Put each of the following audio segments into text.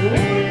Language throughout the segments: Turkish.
Ooh.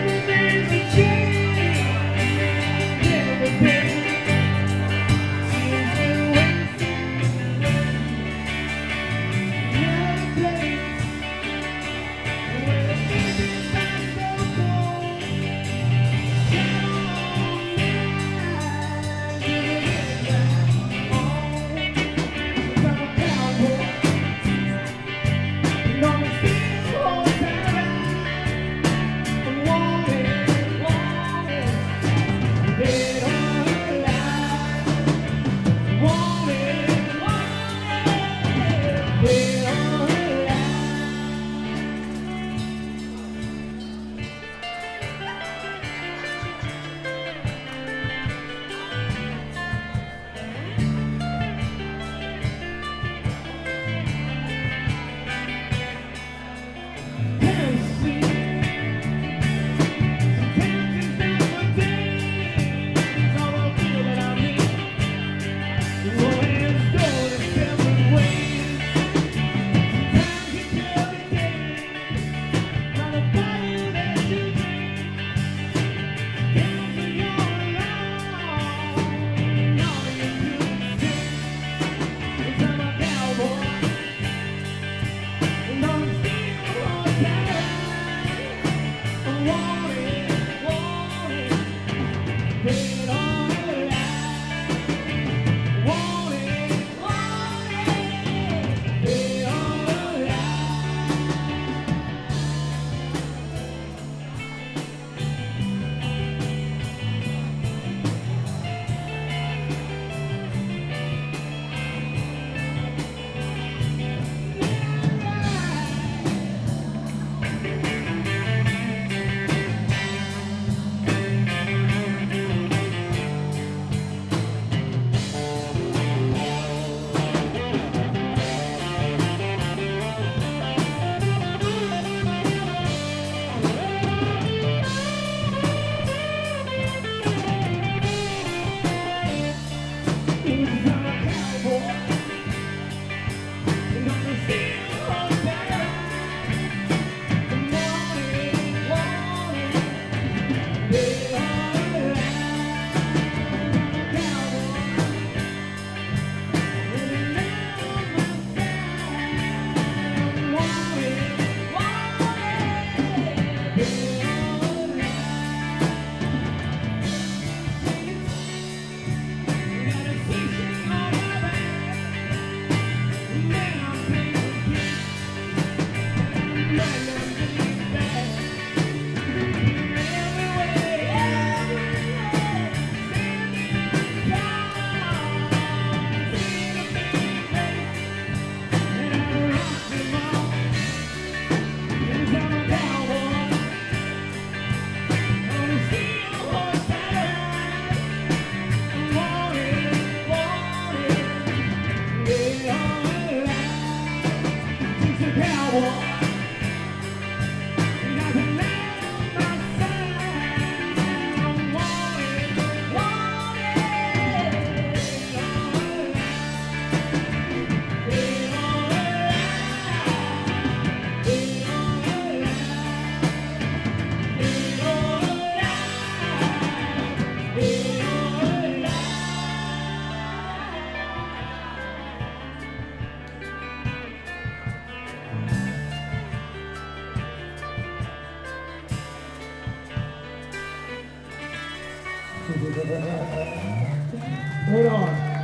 power. Hold on.